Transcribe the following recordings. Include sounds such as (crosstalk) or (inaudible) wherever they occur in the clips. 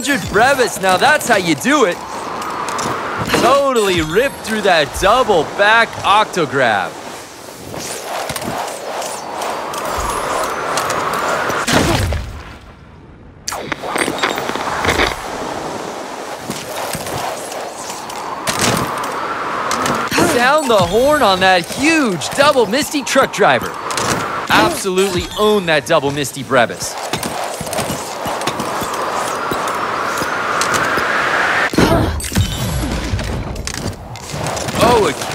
900 brevis. Now that's how you do it. Totally ripped through that double back octograb. Sound the horn on that huge double Misty truck driver. Absolutely own that double Misty Brevis.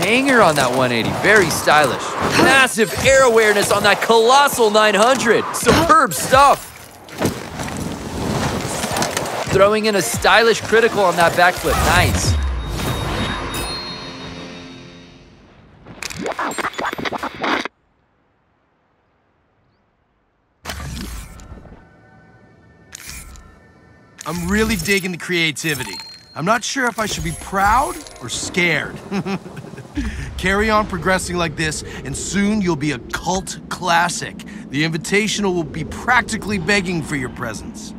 Hanger on that 180. Very stylish. Massive air awareness on that colossal 900. Superb stuff. Throwing in a stylish critical on that backflip. Nice. I'm really digging the creativity. I'm not sure if I should be proud or scared. (laughs) Carry on progressing like this, and soon you'll be a cult classic. The Invitational will be practically begging for your presence.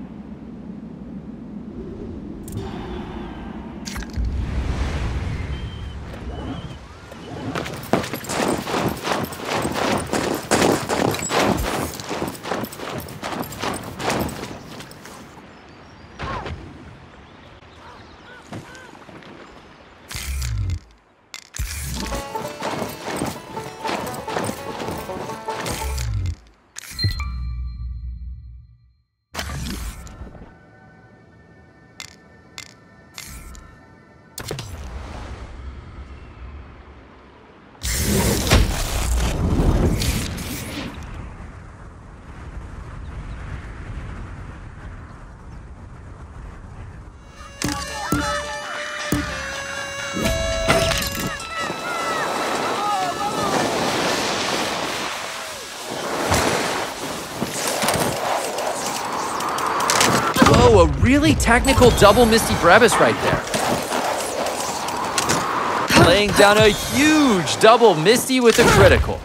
Technical double Misty Brevis right there. Laying down a huge double Misty with a critical.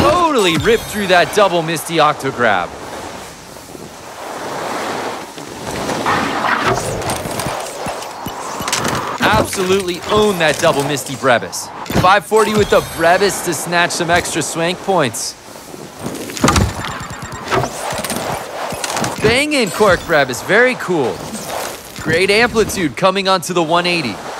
Totally ripped through that double Misty Octograb. Absolutely own that double Misty Brevis. 540 with the Brevis to snatch some extra swank points. Banging Cork Brevis, very cool. Great amplitude coming onto the 180.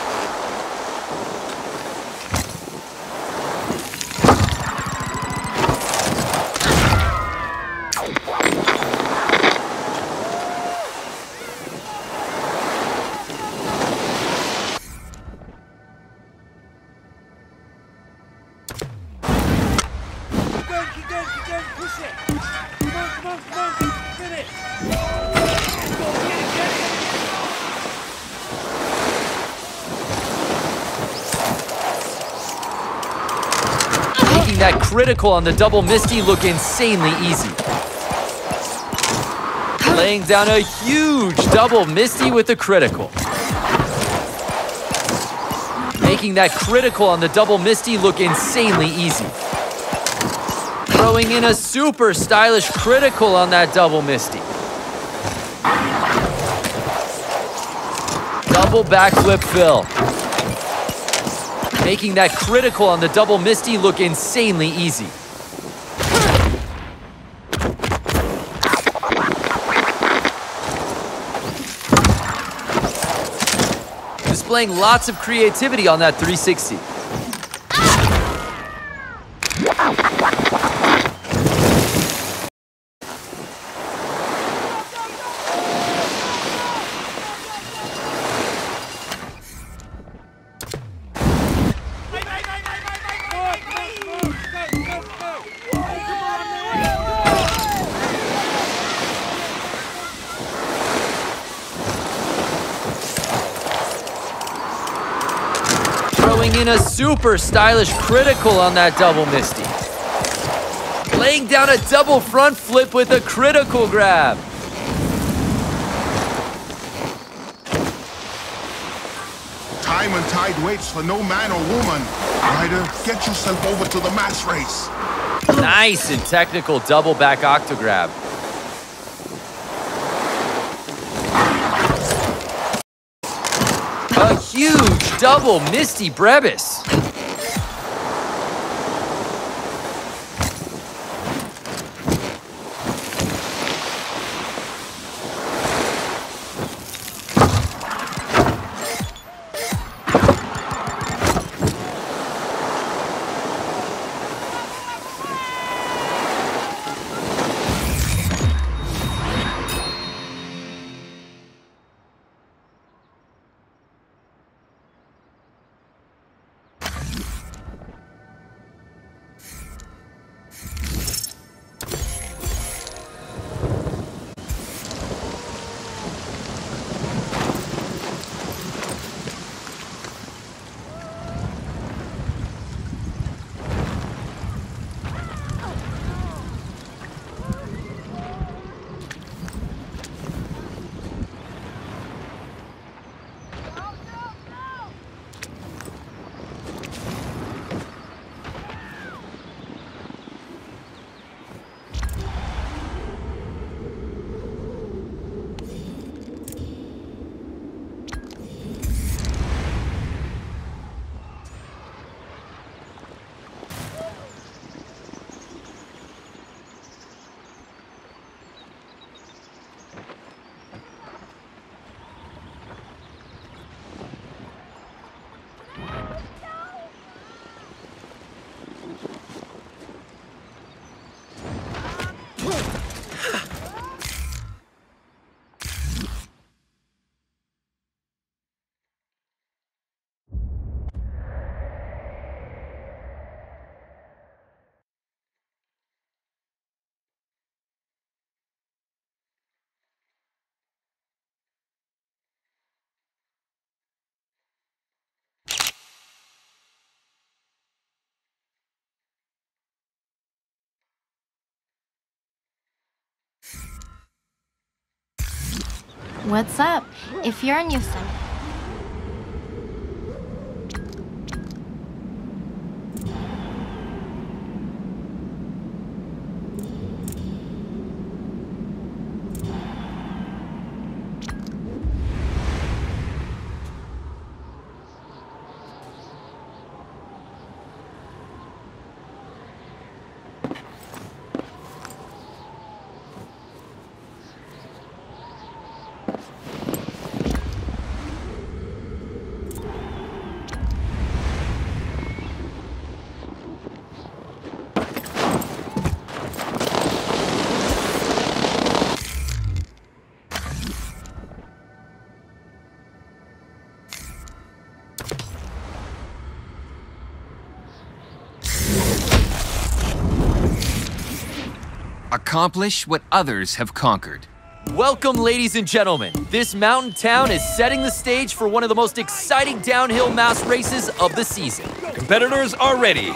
Critical on the double Misty look insanely easy. Laying down a huge double Misty with a critical. Making that critical on the double Misty look insanely easy. Throwing in a super stylish critical on that double Misty. Double backflip fill. Making that critical on the double Misty look insanely easy. Displaying lots of creativity on that 360. Super stylish critical on that double Misty. Laying down a double front flip with a critical grab. Time and Tide waits for no man or woman. Rider, get yourself over to the mass race. Nice and technical double back octograb. A huge double Misty Brevis. What's up? If you're in Yosemite. Accomplish what others have conquered. Welcome, ladies and gentlemen. This mountain town is setting the stage for one of the most exciting downhill mass races of the season. Competitors are ready.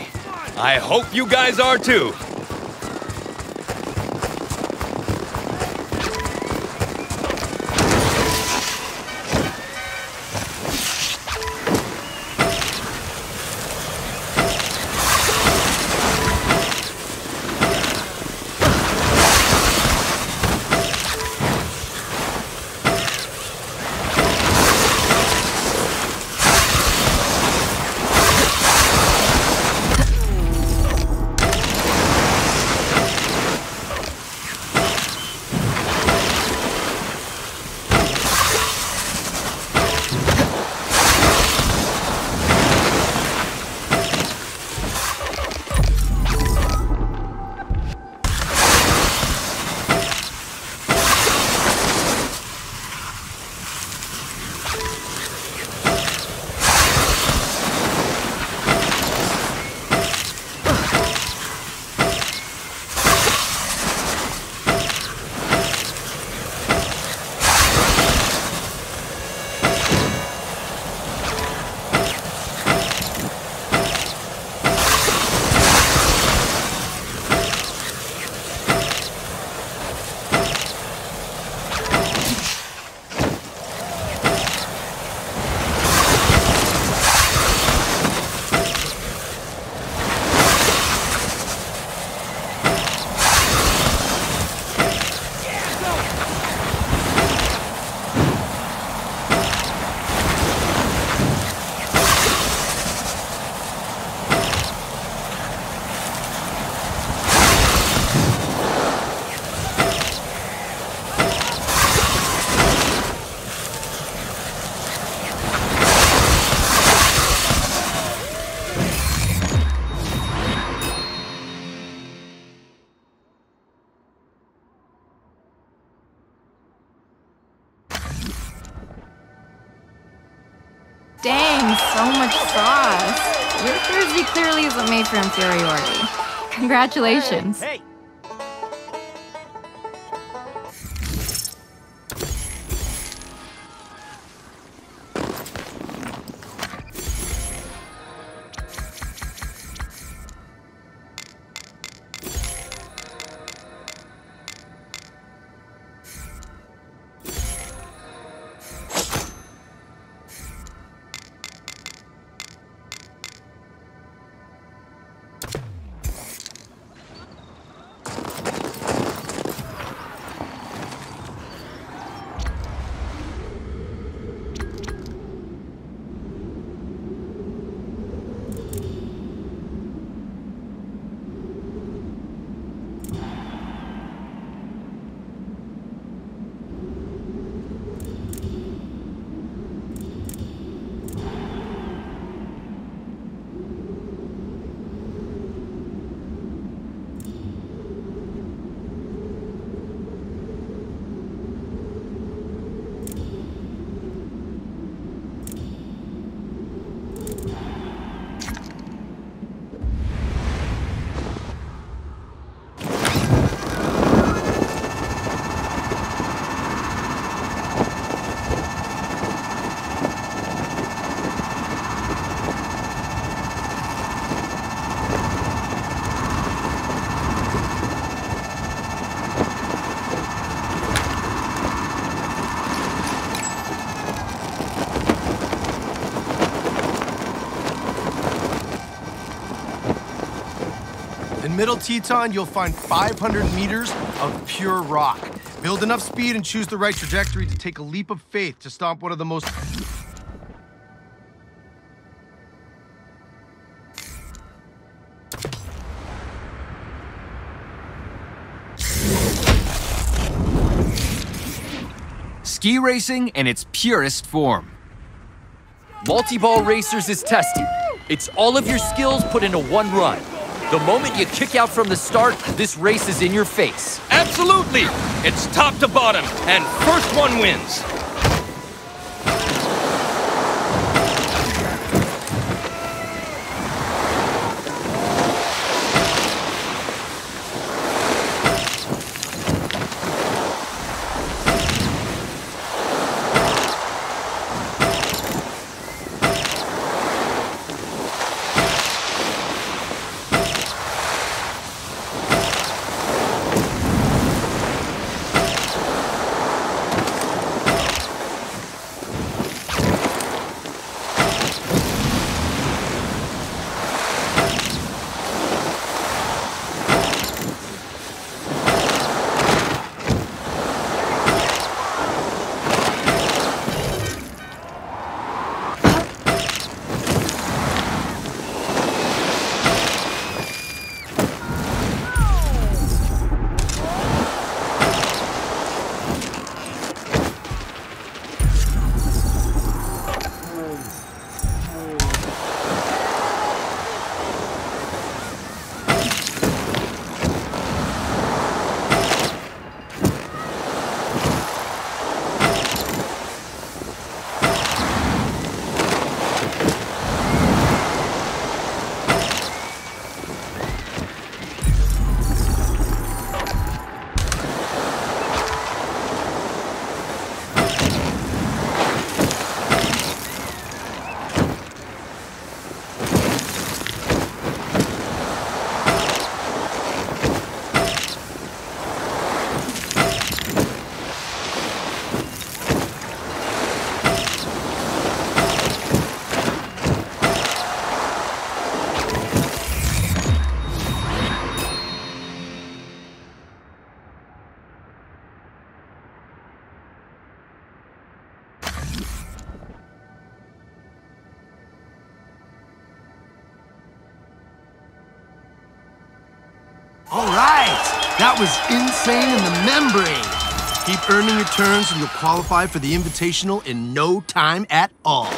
I hope you guys are too. Jersey clearly isn't made for inferiority. Congratulations. Hey! In Teton, you'll find 500 meters of pure rock. Build enough speed and choose the right trajectory to take a leap of faith to stomp one of the most Ski racing in its purest form. Multi-ball racers is testing. It's all of your skills put into one run. The moment you kick out from the start, this race is in your face. Absolutely! It's top to bottom, and first one wins. Was insane in the membrane. Keep earning your turns and you'll qualify for the Invitational in no time at all.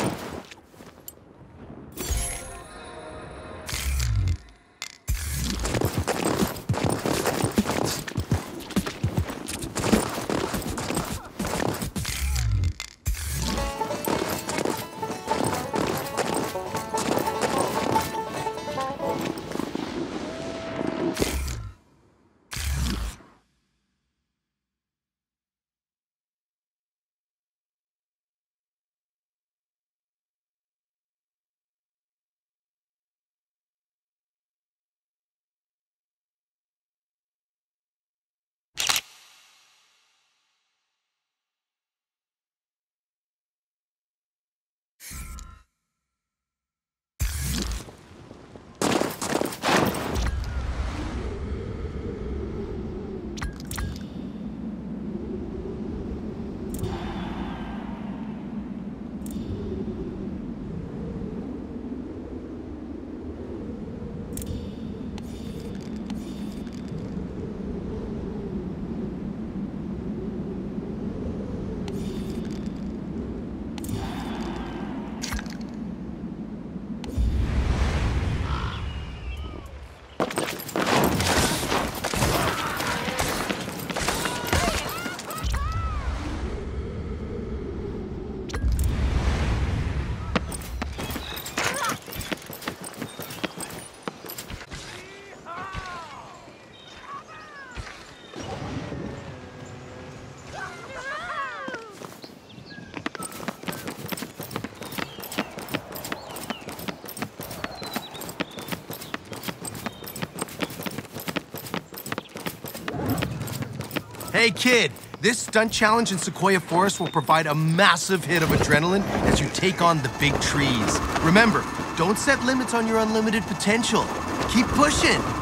Hey, kid, this stunt challenge in Sequoia Forest will provide a massive hit of adrenaline as you take on the big trees. Remember, don't set limits on your unlimited potential. Keep pushing.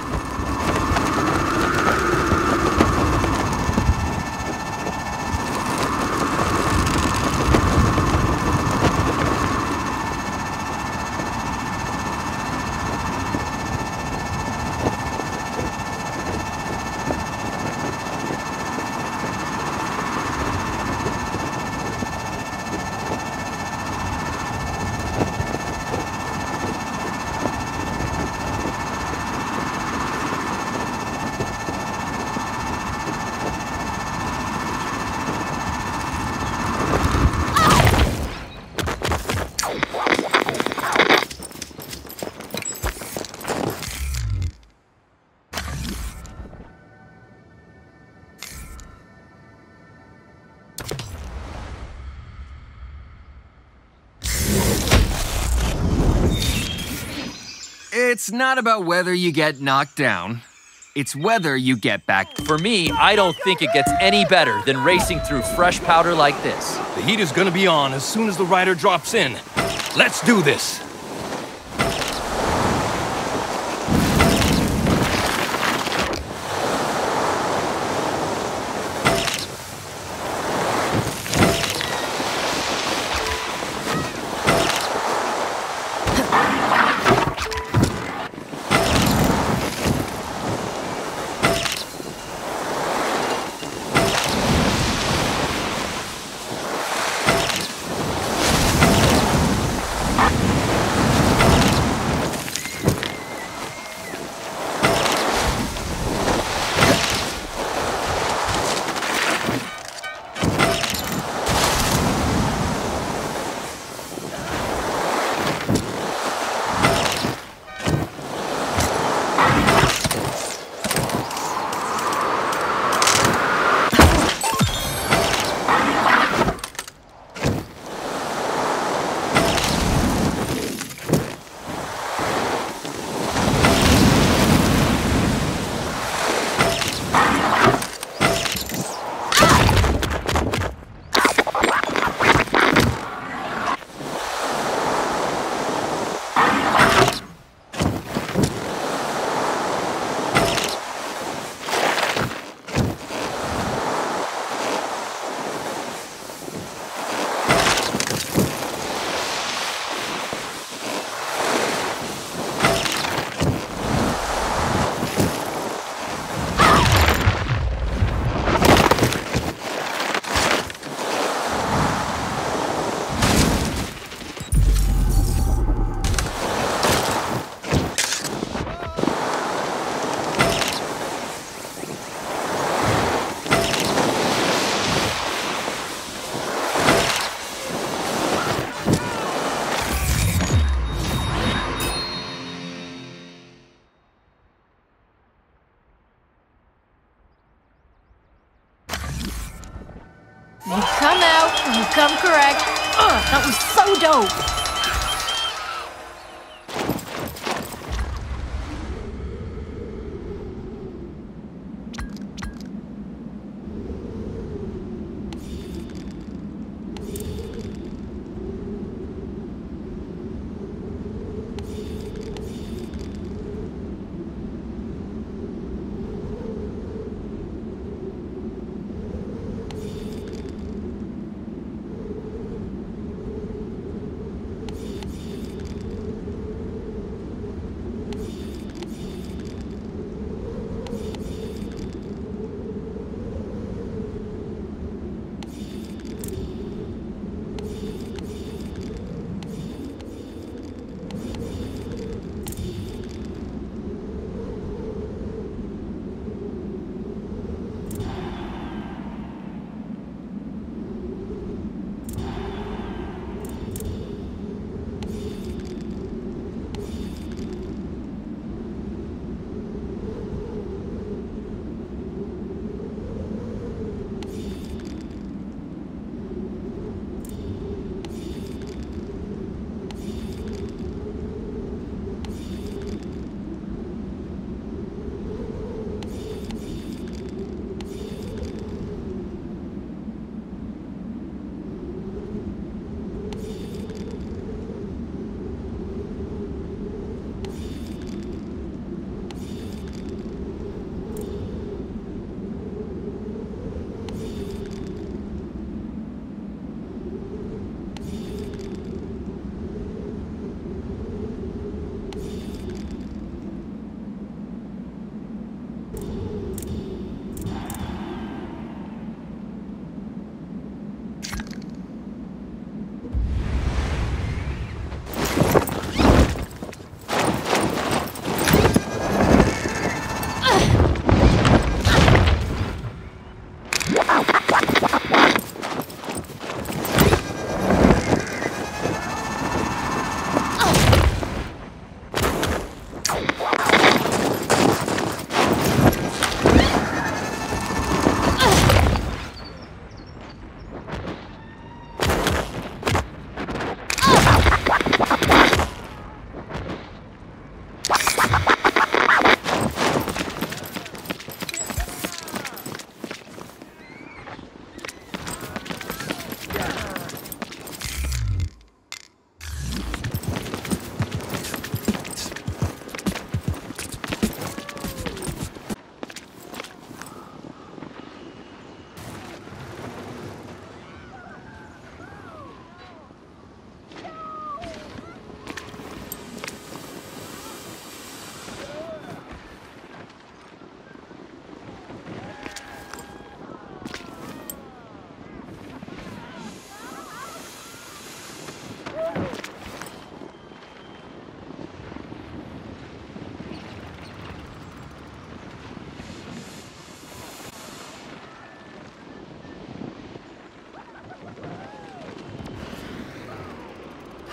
It's not about whether you get knocked down, it's whether you get back. For me, I don't think it gets any better than racing through fresh powder like this. The heat is gonna be on as soon as the rider drops in. Let's do this.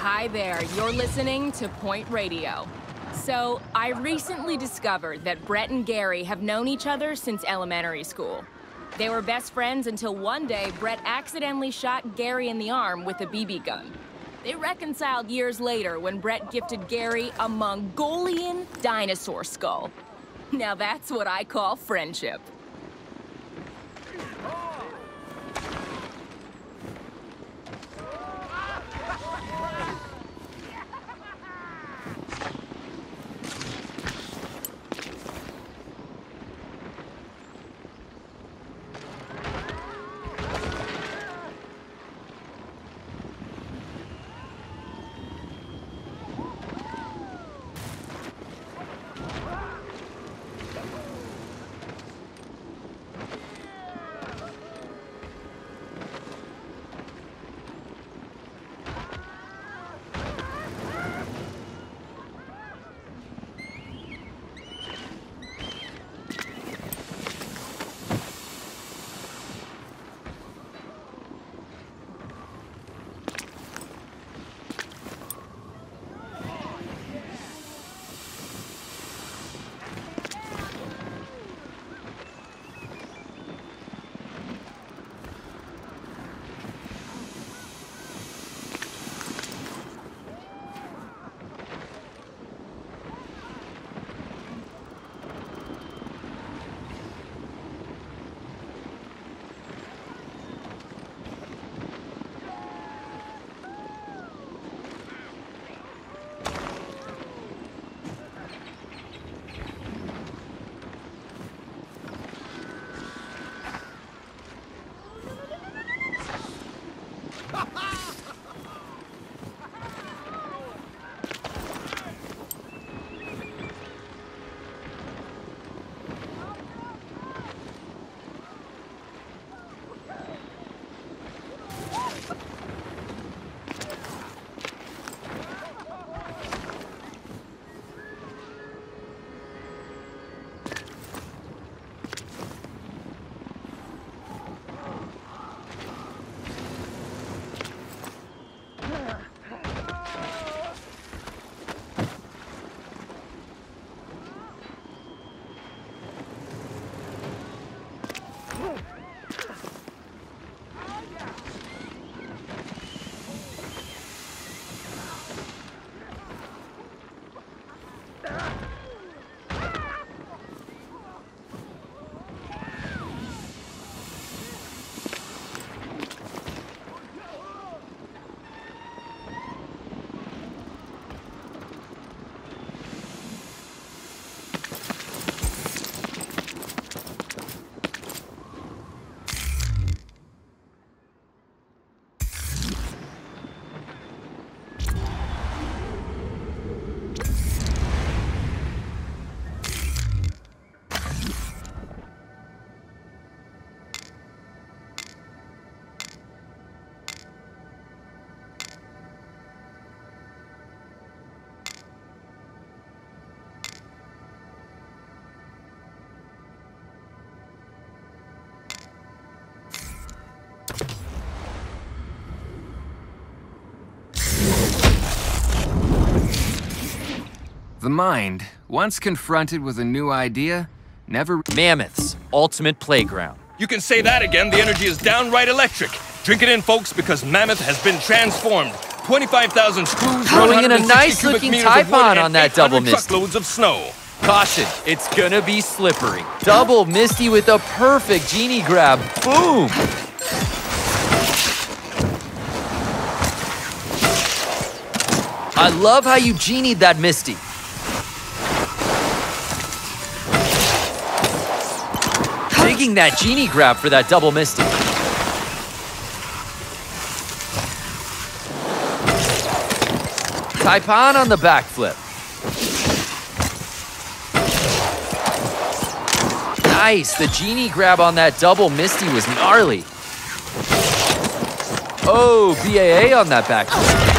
Hi there, you're listening to Point Radio. So, I recently discovered that Brett and Gary have known each other since elementary school. They were best friends until one day Brett accidentally shot Gary in the arm with a BB gun. They reconciled years later when Brett gifted Gary a Mongolian dinosaur skull. Now that's what I call friendship. The mind, once confronted with a new idea, never. Mammoth's ultimate playground. You can say that again. The energy is downright electric. Drink it in, folks, because Mammoth has been transformed. 25,000 screws, Throwing in a 160 nice cubic looking meters of Taipan wood, on that double 800 misty. truckloads of snow. Caution, it's gonna be slippery. Double Misty with a perfect genie grab. Boom! I love how you genied that Misty. Digging that genie grab for that double Misty. Taipan on the backflip. Nice. The genie grab on that double Misty was gnarly. Oh, BAA on that back.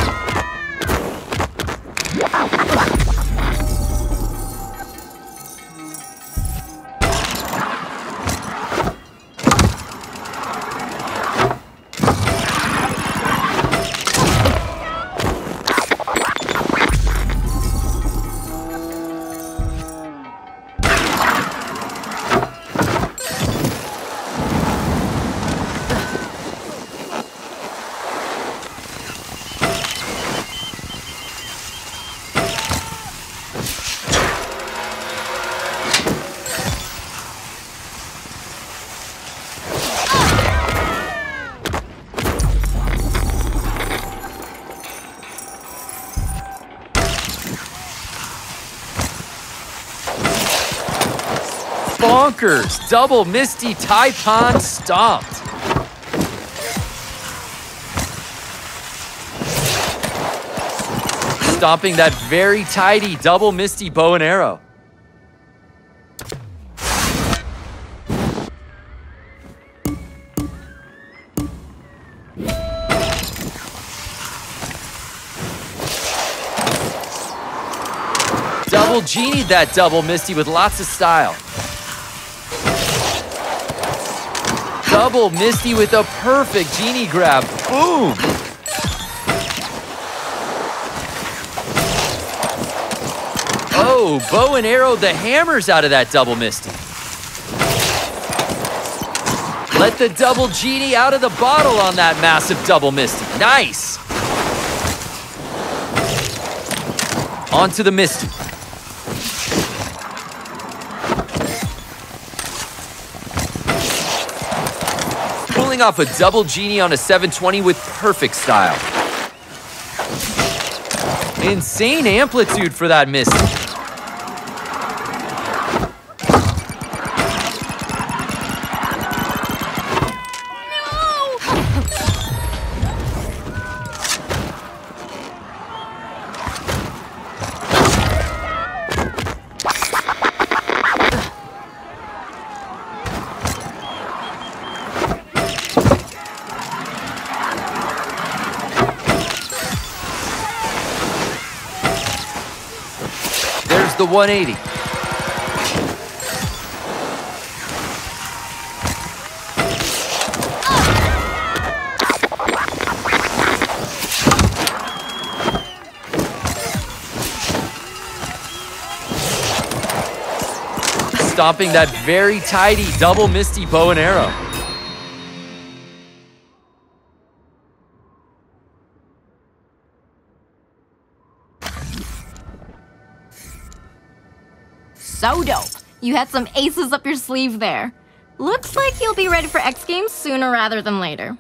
Bonkers. Double Misty Taipan stomped. Stomping that very tidy double Misty bow and arrow. Double genie that double Misty with lots of style. Double Misty with a perfect genie grab. Boom! Oh, bow and arrow the hammers out of that double Misty. Let the double genie out of the bottle on that massive double Misty. Nice! Onto the Misty. Pulling off a double genie on a 720 with perfect style. Insane amplitude for that Misty. 180. Stomping that very tidy double misty bow and arrow. You had some aces up your sleeve there. Looks like you'll be ready for X Games sooner rather than later.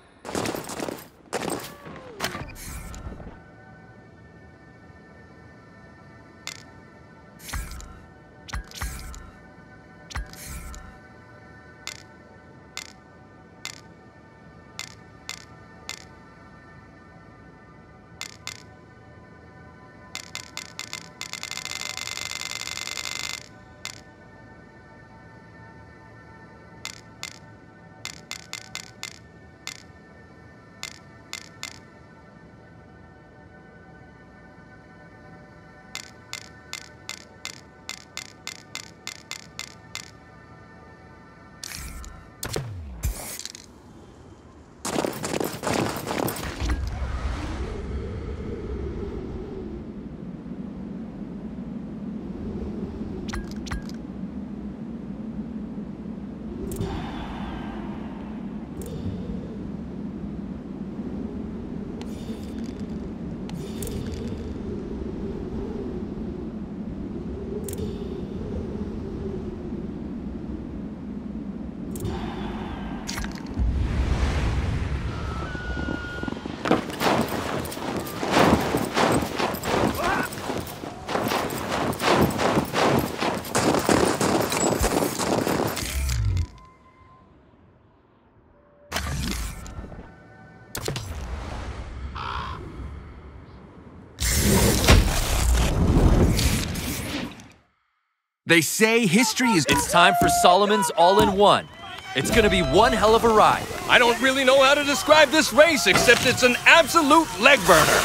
They say history is. It's time for Salomon's All-in-One. It's gonna be one hell of a ride. I don't really know how to describe this race, except it's an absolute leg burner.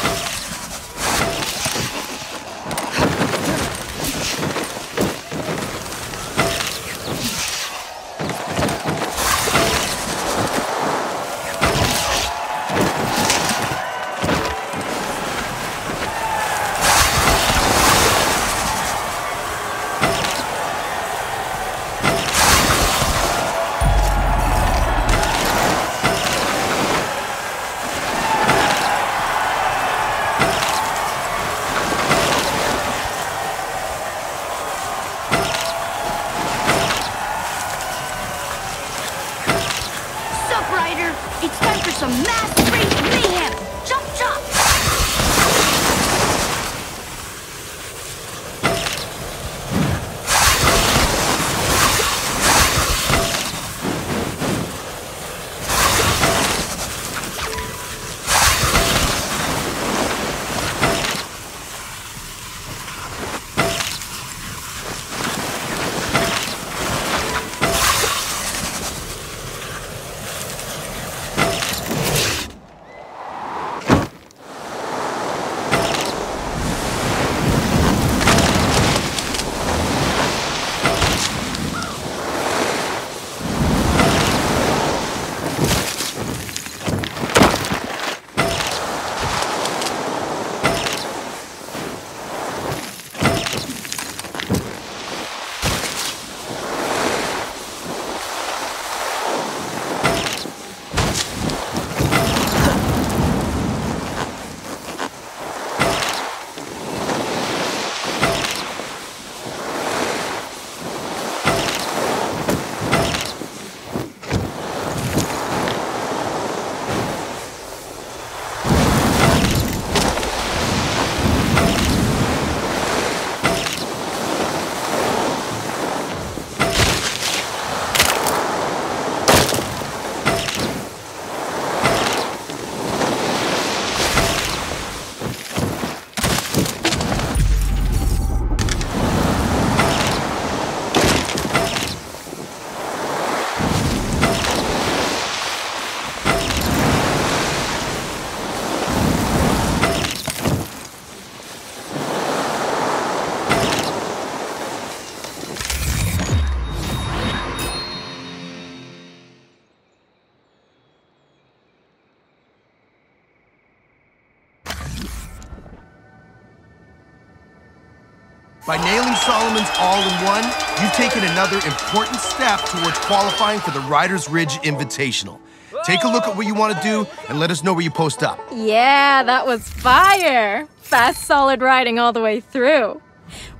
Salomon's all-in-one, you've taken another important step towards qualifying for the Riders Ridge Invitational. Take a look at what you want to do and let us know where you post up. Yeah, that was fire! Fast, solid riding all the way through.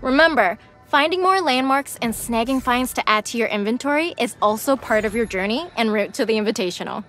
Remember, finding more landmarks and snagging finds to add to your inventory is also part of your journey en route to the Invitational.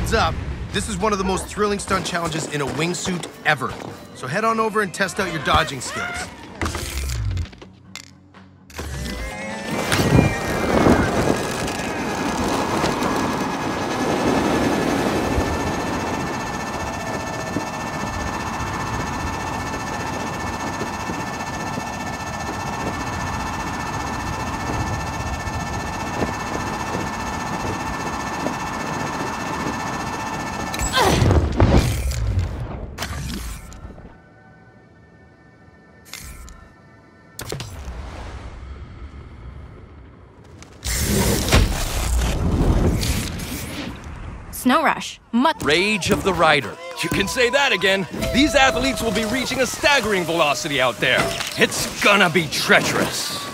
Heads up, this is one of the most thrilling stunt challenges in a wingsuit ever. So head on over and test out your dodging skills. Rage of the Rider. You can say that again. These athletes will be reaching a staggering velocity out there. It's gonna be treacherous.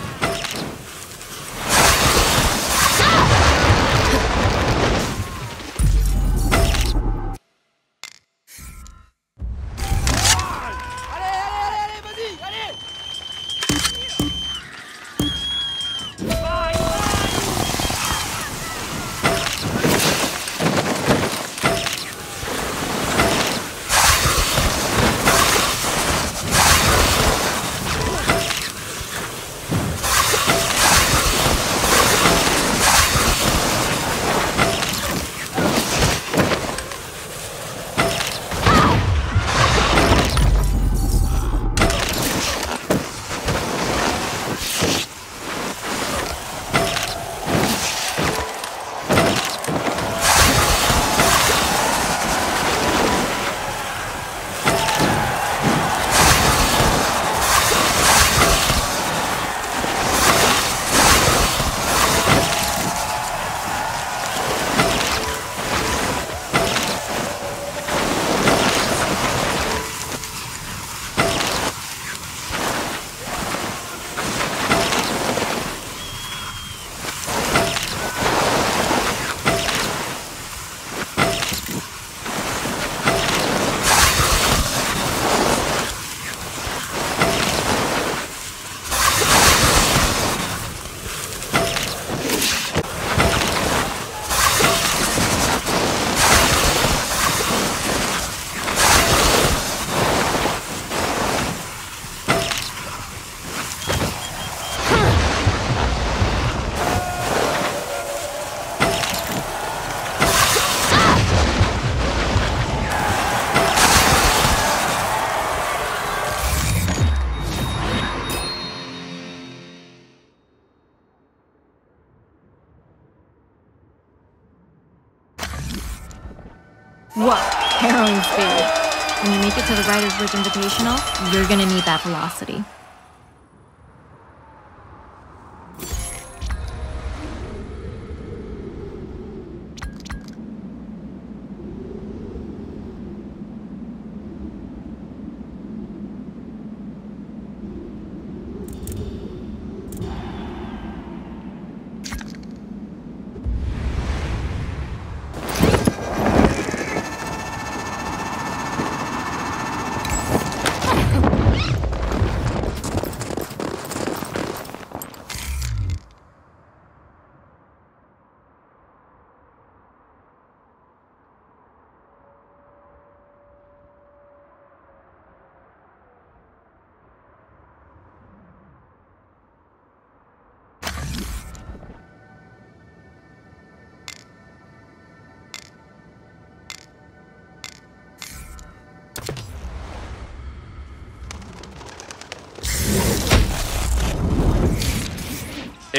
Riders Ridge Invitational, you're gonna need that velocity.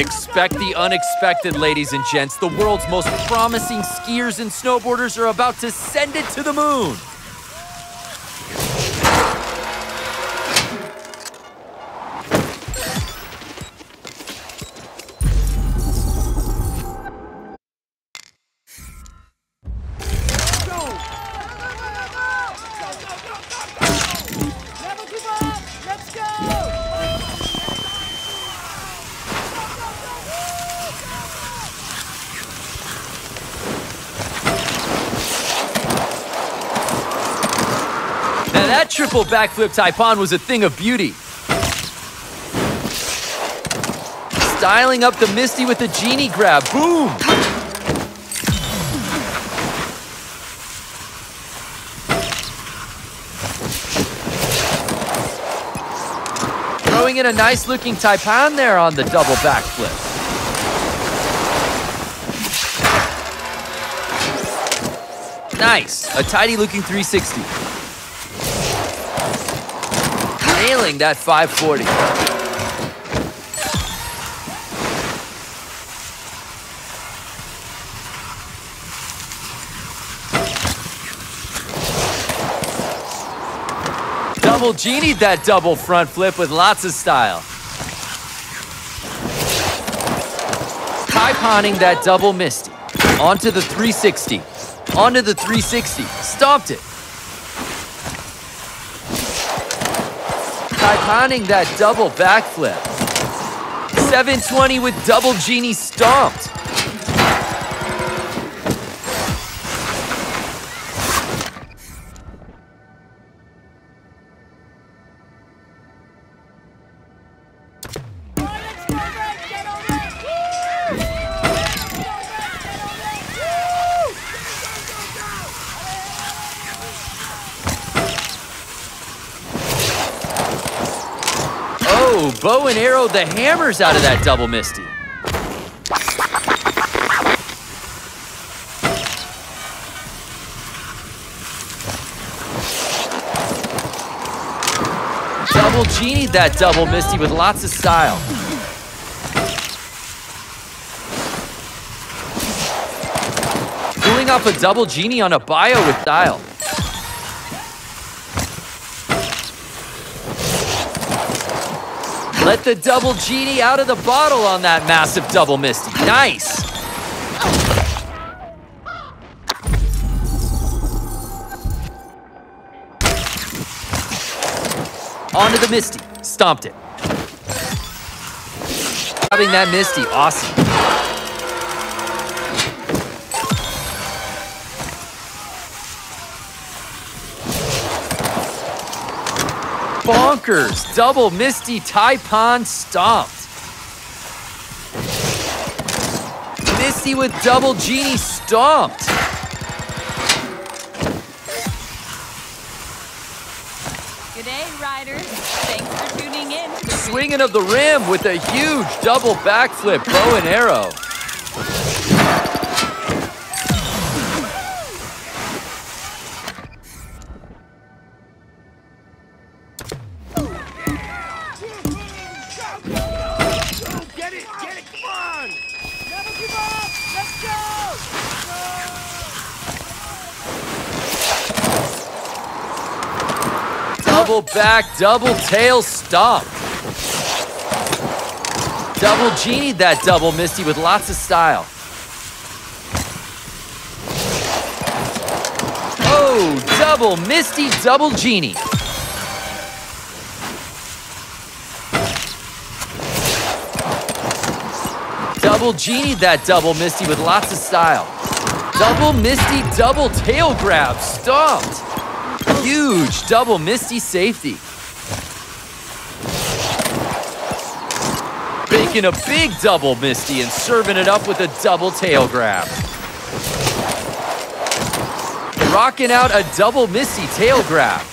Expect the unexpected, ladies and gents. The world's most promising skiers and snowboarders are about to send it to the moon. That triple backflip taipan was a thing of beauty. Styling up the Misty with the genie grab. Boom! Throwing in a nice looking Taipan there on the double backflip. Nice, a tidy looking 360. That 540. Double genied that double front flip with lots of style. Taiponing that double misty. Onto the 360. Onto the 360. Stomped it. Taiponing that double backflip. 720 with double genie stomped. And arrow the hammers out of that double misty. Double genie that double misty with lots of style. Pulling off a double genie on a bio with style. Let the double genie out of the bottle on that massive double misty. Nice. Onto the misty. Stomped it. Grabbing that misty. Awesome. Bonkers! Double Misty Taipan stomped. Misty with double Genie stomped. Good day, riders. Thanks for tuning in. Swinging of the rim with a huge double backflip bow and arrow. Back, double tail stomp. Double genie that double misty with lots of style. Oh, double misty, double genie. Double genie that double misty with lots of style. Double misty, double tail grab, stomped. Huge double misty safety. Making a big double misty and serving it up with a double tail grab. Rocking out a double misty tail grab.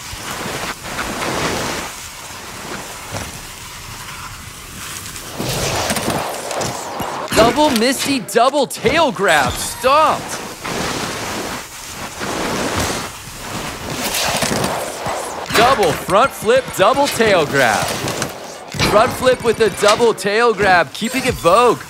Double misty double tail grab. Stomped. Double front flip, double tail grab. Front flip with a double tail grab, keeping it vogue.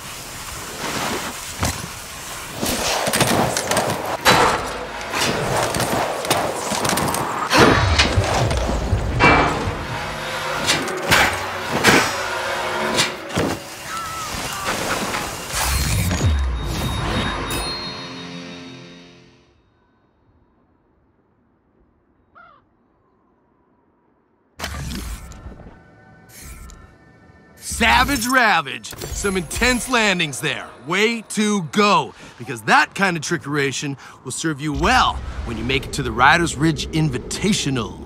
Savage Ravage. Some intense landings there. Way to go. Because that kind of trickeration will serve you well when you make it to the Riders Ridge Invitational.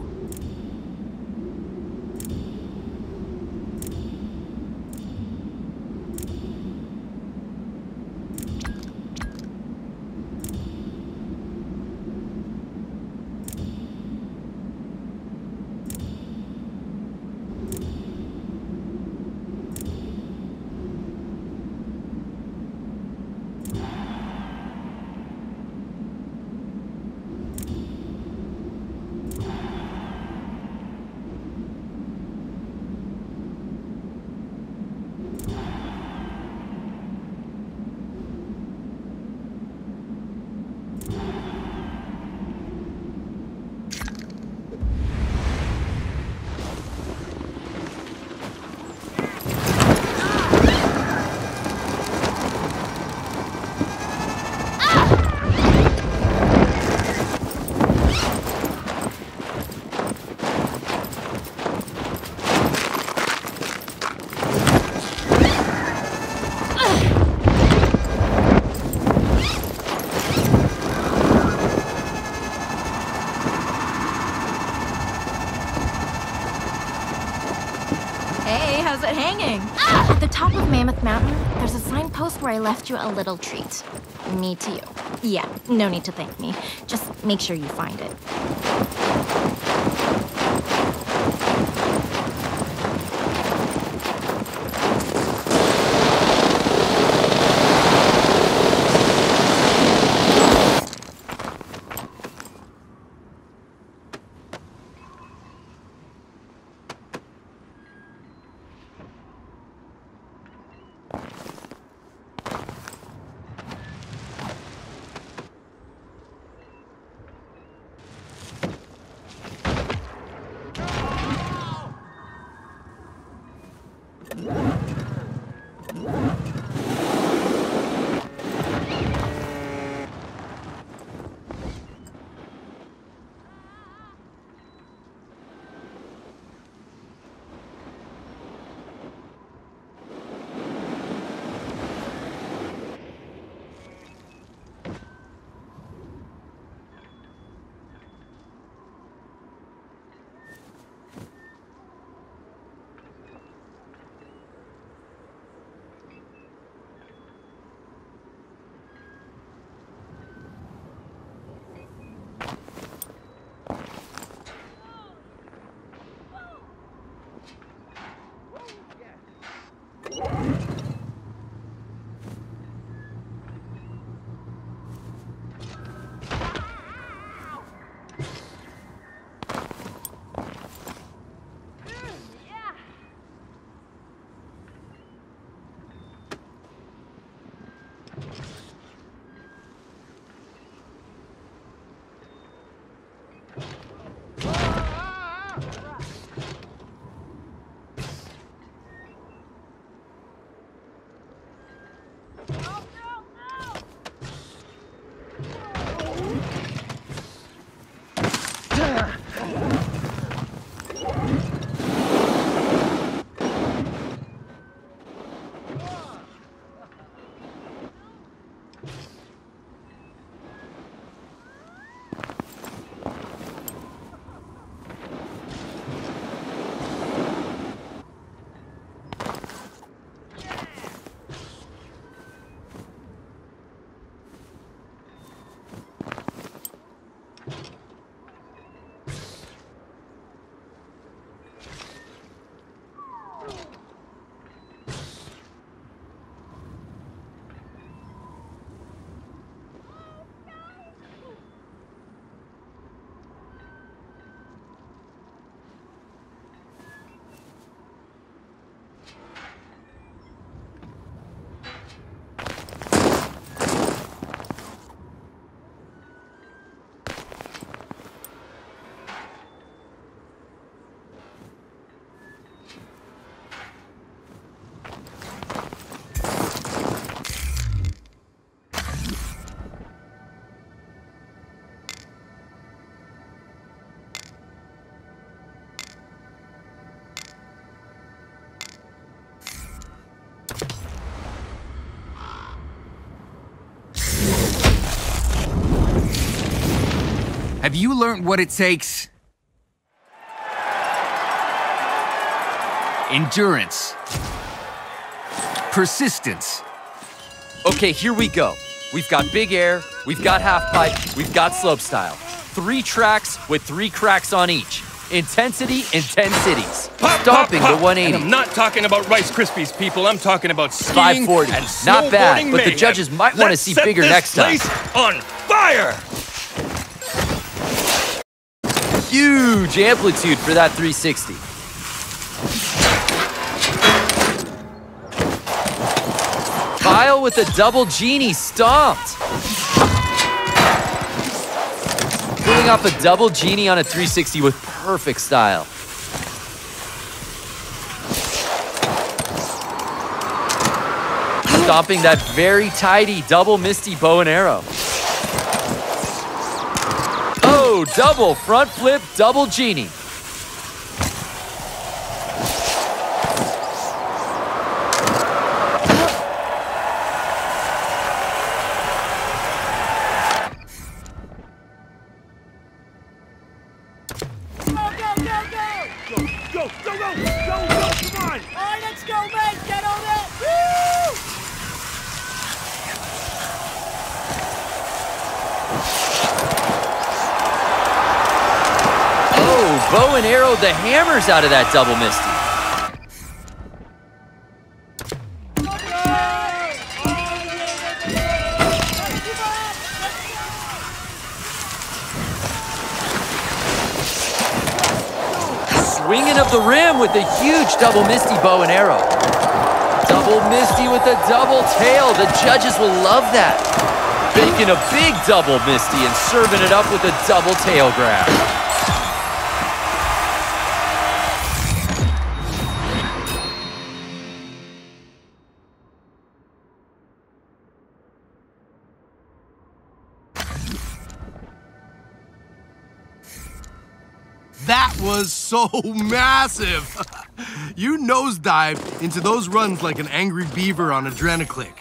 Hey, how's it hanging? At the top of Mammoth Mountain, there's a signpost where I left you a little treat. Me to you. Yeah, no need to thank me. Just make sure you find it. Have you learned what it takes? Endurance. Persistence. Okay, here we go. We've got big air, we've got half pipe, we've got slopestyle. Three tracks with three cracks on each. Intensity in 10 cities. Pop, Stomping pop, the pop. 180. And I'm not talking about Rice Krispies, people. I'm talking about skiing 540. and Not bad, snowboarding but the judges might wanna see bigger this next time. place on fire! Huge amplitude for that 360. Kyle with a double genie stomped. Pulling off a double genie on a 360 with perfect style. Stomping that very tidy double misty bow and arrow. Double front flip, double genie. Out of that double misty. Swinging up the rim with a huge double misty bow and arrow. Double misty with a double tail. The judges will love that. Making a big double misty and serving it up with a double tail grab. So massive! (laughs) you nosedived into those runs like an angry beaver on Adrenaclick.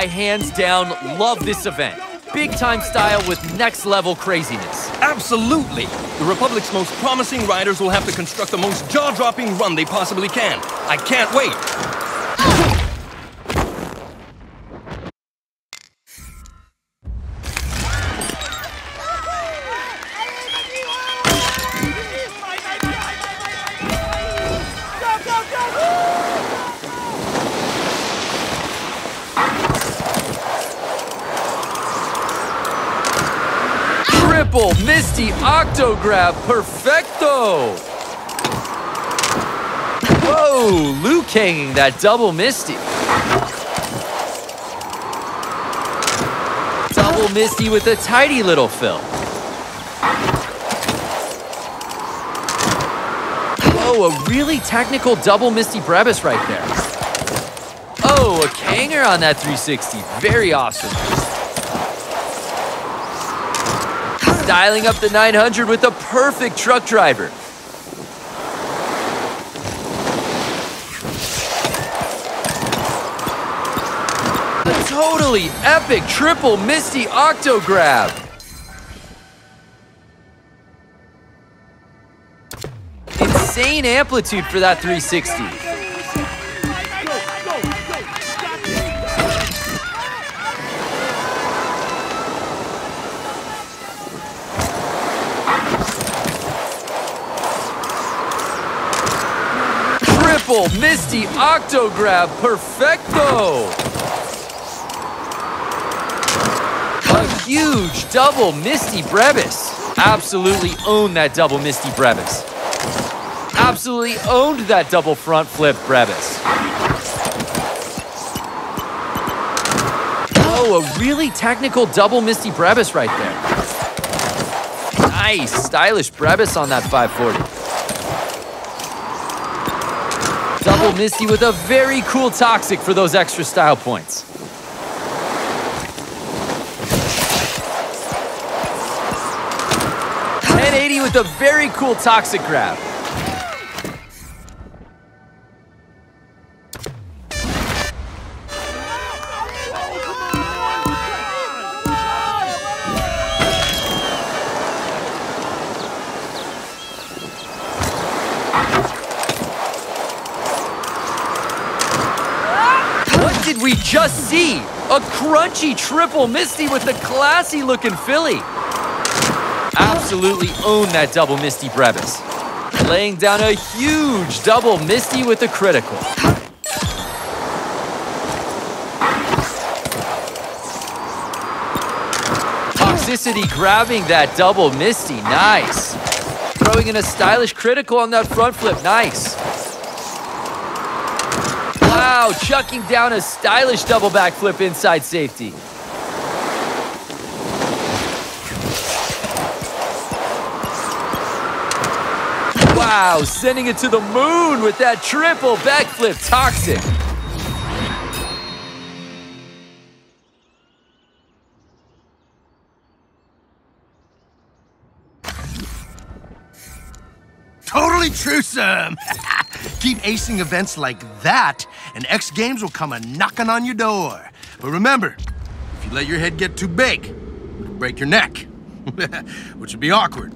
I hands down love this event. Big time style with next level craziness. Absolutely! The Republic's most promising riders will have to construct the most jaw-dropping run they possibly can. I can't wait! Triple Misty Octo Grab Perfecto! Whoa, Luke hanging that double Misty. Double Misty with a tidy little fill. Oh, a really technical double Misty Brevis right there. Oh, a Kanger on that 360. Very awesome. Dialing up the 900 with a perfect truck driver. A totally epic triple Misty Octo Grab. Insane amplitude for that 360. Triple Misty Octo Grab Perfecto! A huge double Misty Brevis. Absolutely owned that double Misty Brevis. Absolutely owned that double front flip Brevis. Oh, a really technical double Misty Brevis right there. Nice, stylish Brevis on that 540. Double Misty with a very cool Toxic for those extra style points. With a very cool Toxic grab. See? A crunchy triple Misty with the classy looking Philly. Absolutely own that double Misty Brevis. Laying down a huge double Misty with a critical. Toxicity grabbing that double Misty, nice. Throwing in a stylish critical on that front flip, nice. Wow, chucking down a stylish double backflip inside safety. Wow, sending it to the moon with that triple backflip toxic. Totally true, Sam. (laughs) Keep acing events like that, and X Games will come a knocking on your door. But remember, if you let your head get too big, it'll break your neck, (laughs) which would be awkward.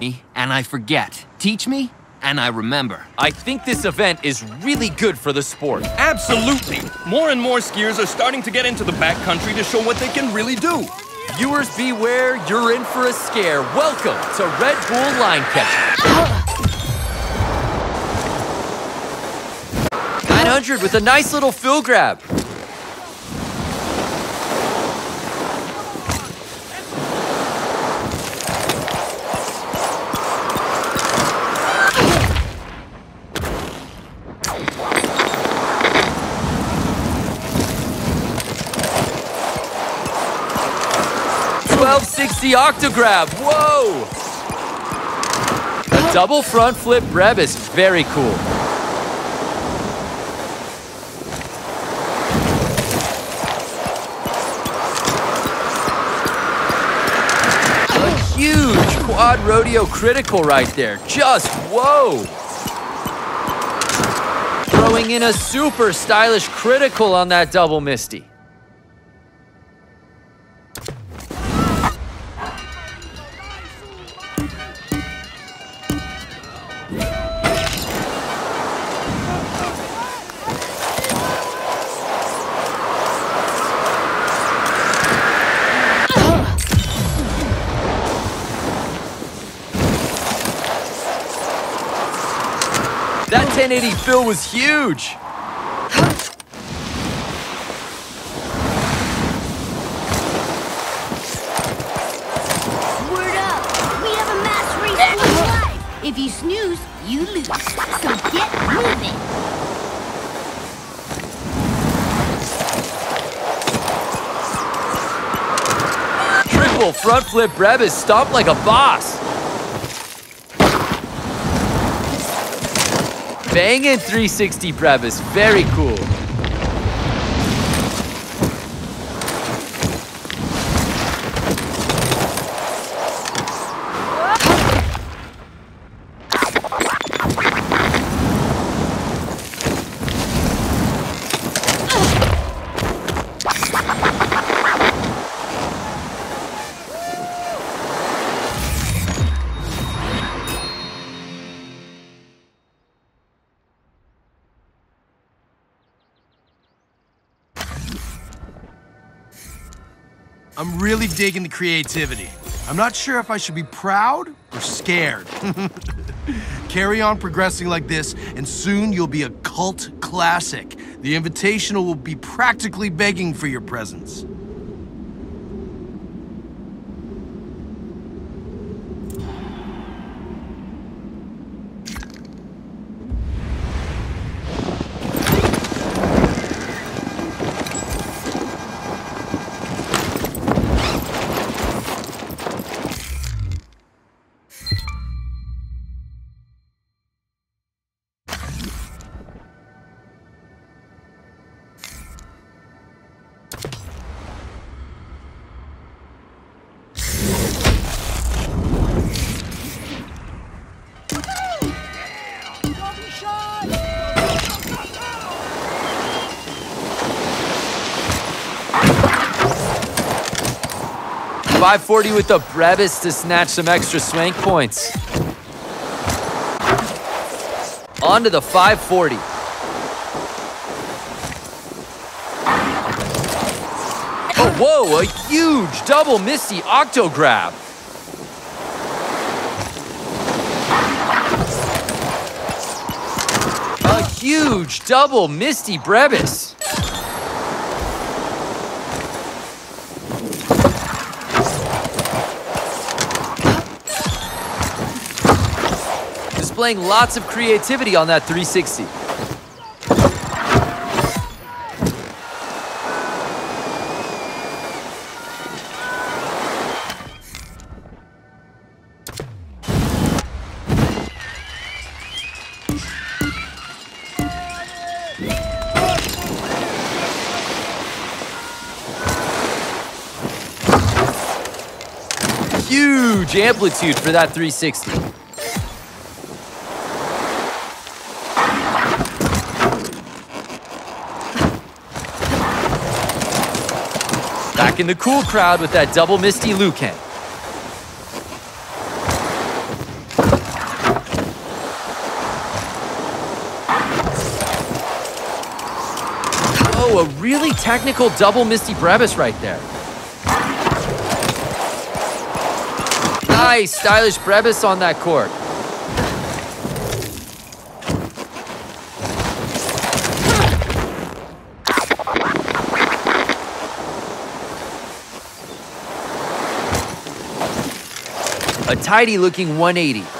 Me, and I forget. Teach me, and I remember. I think this event is really good for the sport. Absolutely. More and more skiers are starting to get into the backcountry to show what they can really do. Viewers beware, you're in for a scare. Welcome to Red Bull Line Catcher. 900 with a nice little fill grab. the Octograb. Whoa! A double front flip Brevis. Very cool. A huge quad rodeo critical right there. Just whoa! Throwing in a super stylish critical on that double Misty. 1080 fill was huge. Word up! We have a mass race for your life! If you snooze, you lose. So get moving! Triple front flip Brevis stomped like a boss. Banging 360 Brevis, very cool. I'm really digging the creativity. I'm not sure if I should be proud or scared. (laughs) Carry on progressing like this, and soon you'll be a cult classic. The Invitational will be practically begging for your presence. Five forty with the Brevis to snatch some extra swank points. On to the 540. Oh, whoa, a huge double Misty Octo Grab. A huge double Misty Brevis. Displaying lots of creativity on that 360. Huge amplitude for that 360. In the cool crowd with that double Misty Lucan. Oh, a really technical double Misty Brevis right there. Nice, stylish Brevis on that court. A tidy looking 180.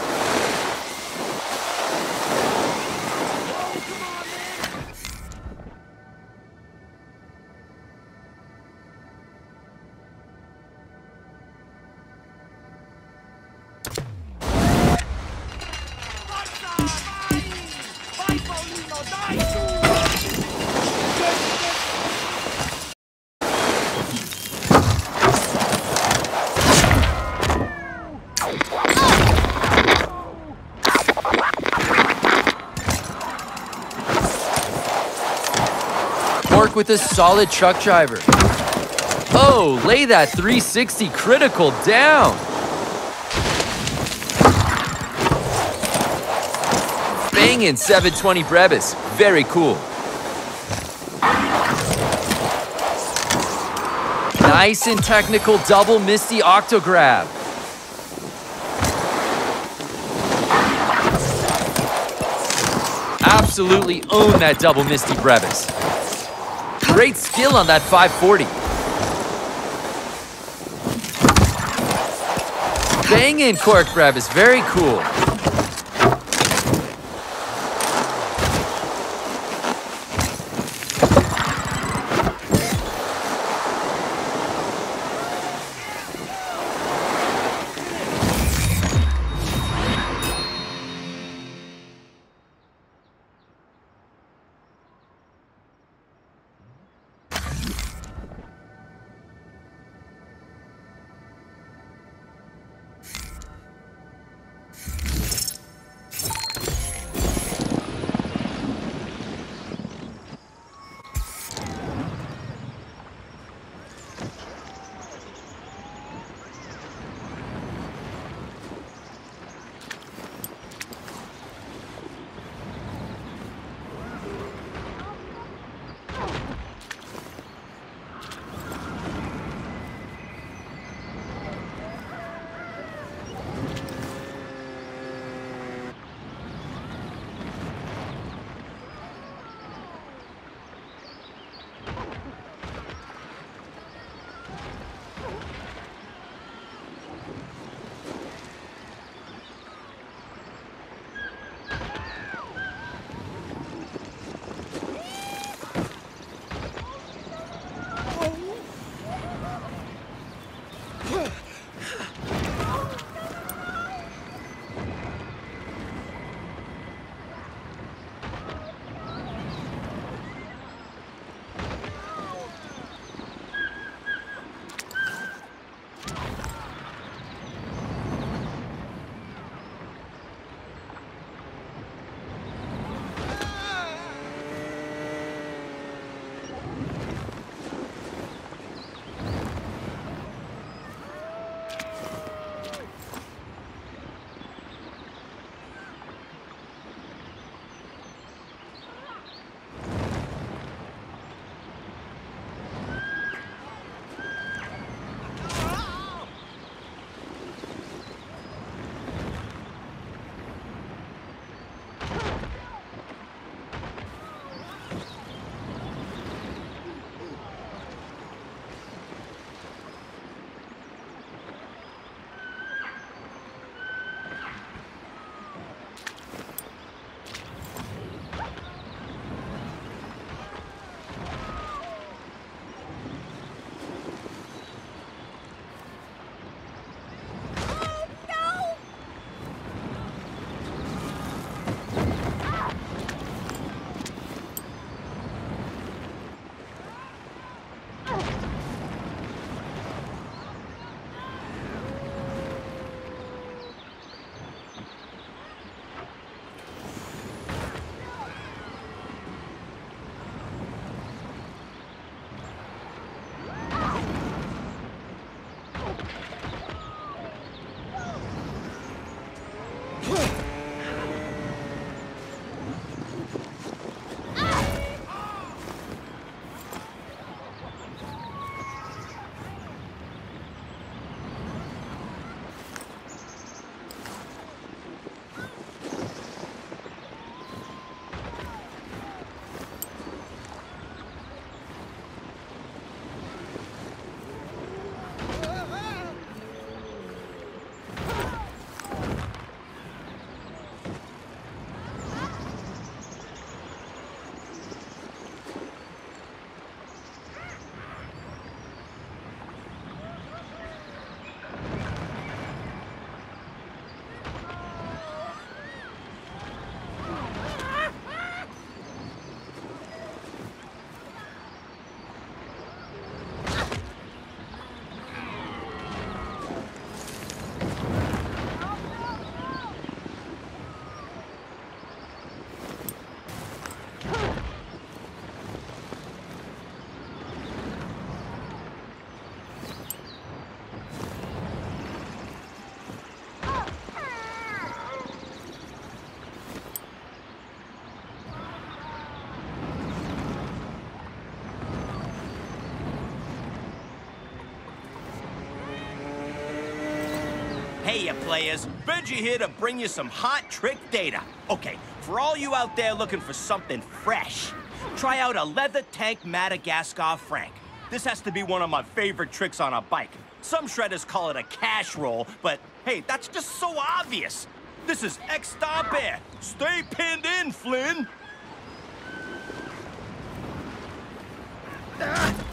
With a solid truck driver. Oh, lay that 360 critical down. Banging 720 Brevis. Very cool. Nice and technical double Misty Octograb. Absolutely own that double Misty Brevis. Great skill on that 540. Banging Cork grab is very cool. Hey, you players. Benji here to bring you some hot trick data. Okay, for all you out there looking for something fresh, try out a leather tank Madagascar Frank. This has to be one of my favorite tricks on a bike. Some shredders call it a cash roll, but hey, that's just so obvious. This is X-Star Bear. Stay pinned in, Flynn. Ah!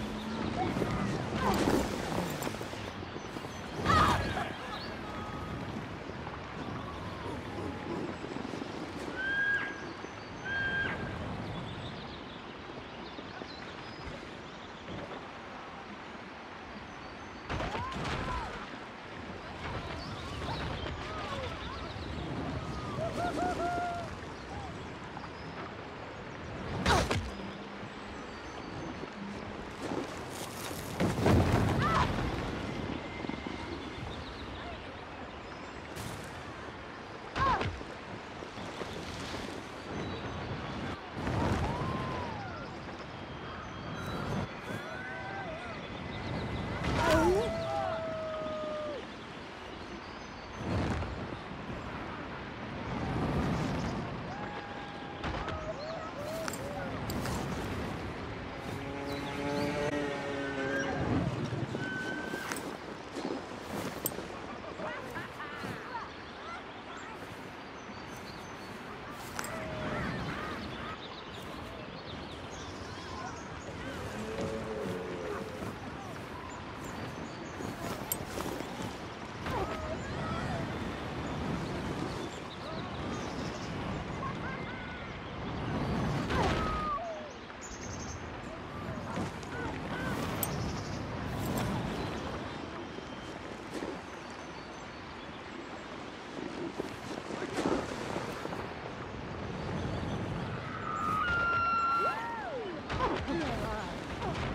Come on.